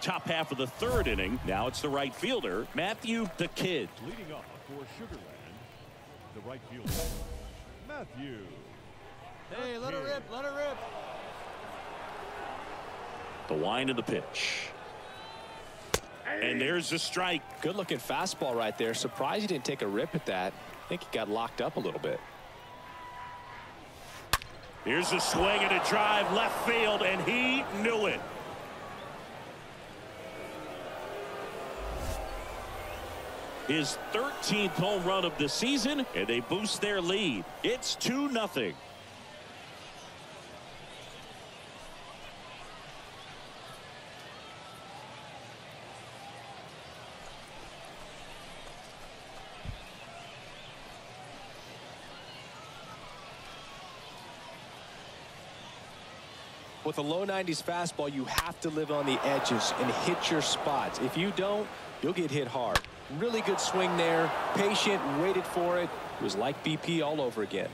top half of the third inning. Now it's the right fielder, Matthew the Kid. Leading off for Sugarland, the right fielder, Matthew. Hey, let her rip, let her rip. The wind of the pitch. And there's the strike. Good looking fastball right there. Surprised he didn't take a rip at that. I think he got locked up a little bit. Here's a swing and a drive left field, and he knew it. His 13th home run of the season, and they boost their lead. It's 2 nothing. With a low 90s fastball, you have to live on the edges and hit your spots. If you don't, you'll get hit hard. Really good swing there. Patient, waited for it. It was like BP all over again.